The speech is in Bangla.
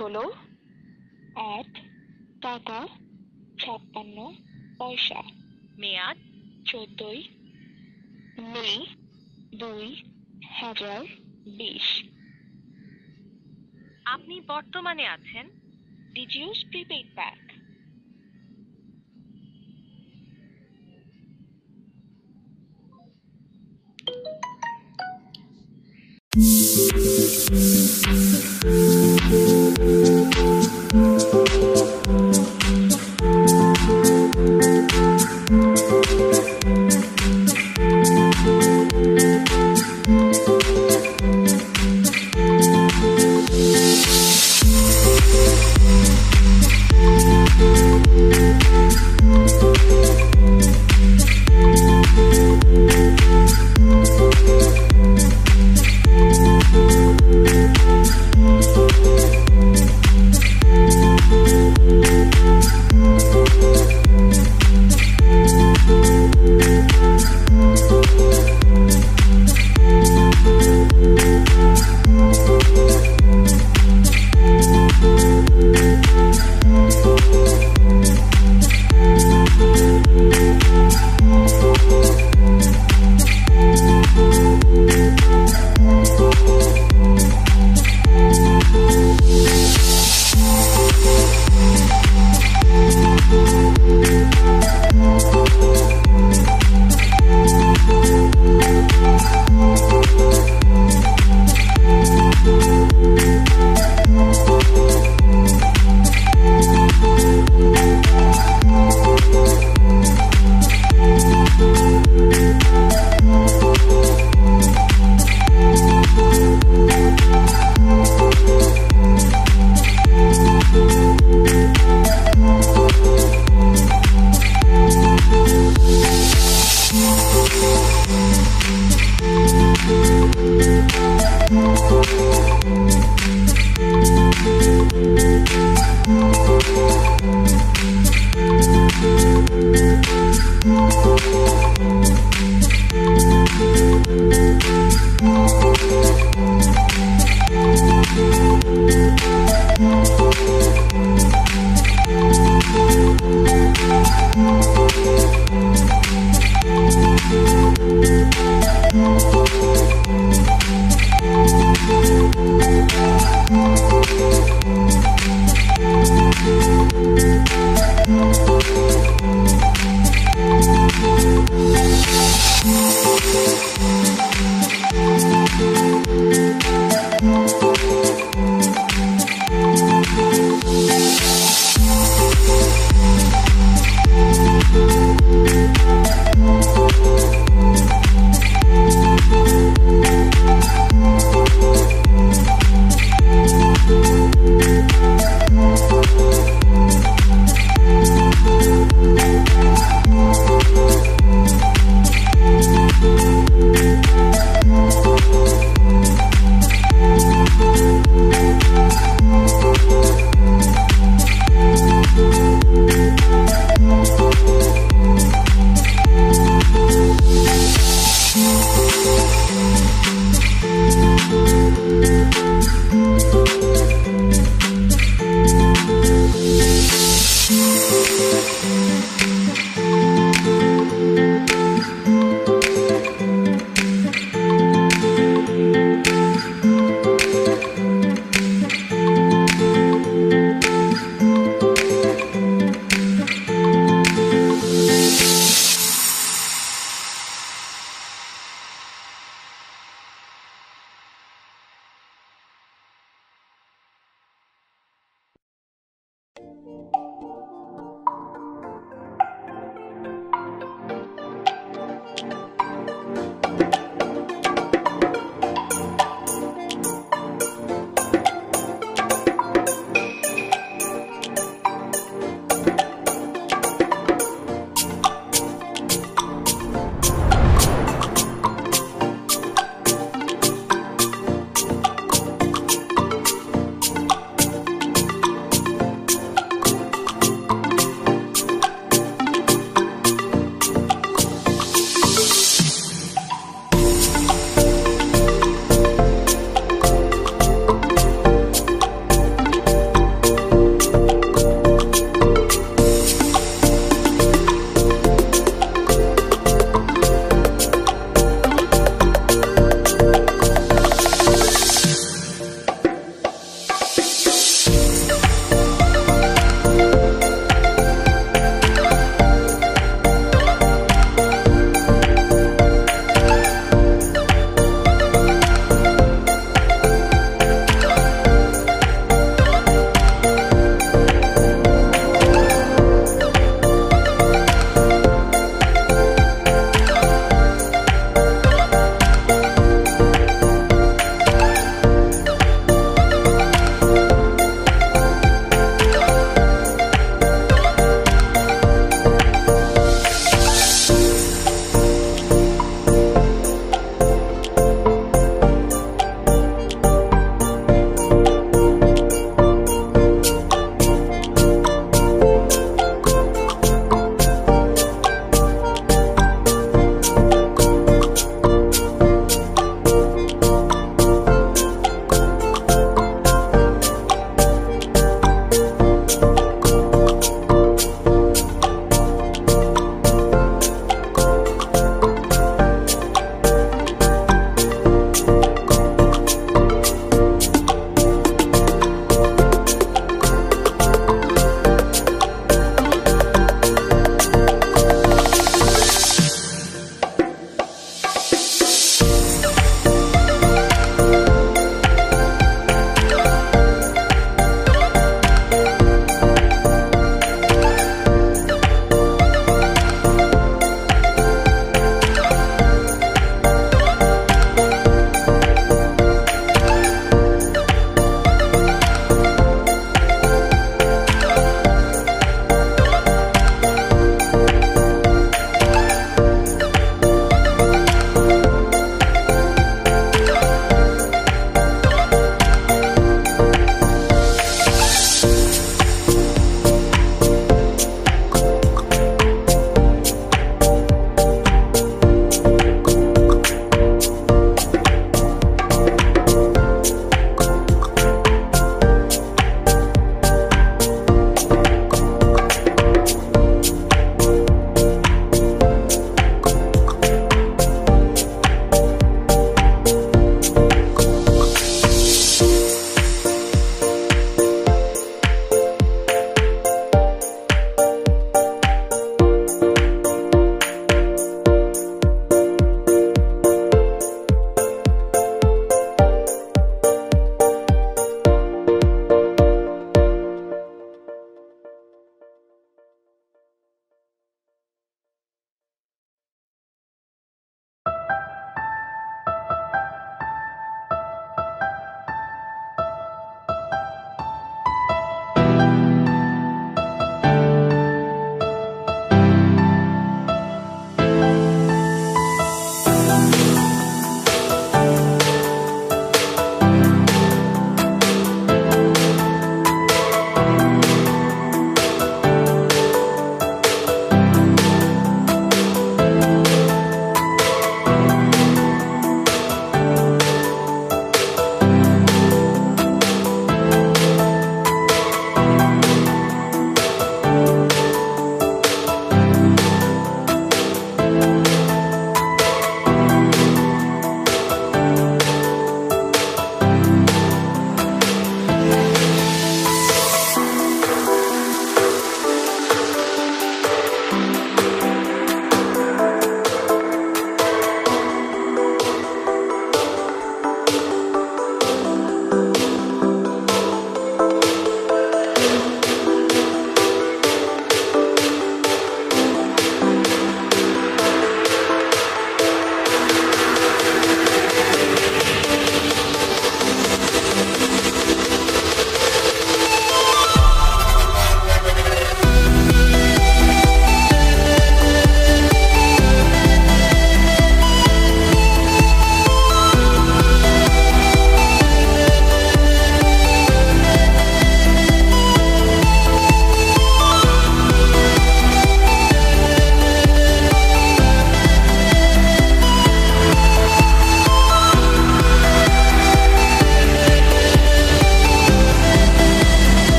হলো এক টাকা ছাপ্পান্ন পয়সা। মেয়াদ? চোদ্দই মে দুই হাজার বিশ। আপনি বর্তমানে আছেন? Did you pack prepaid Thank you.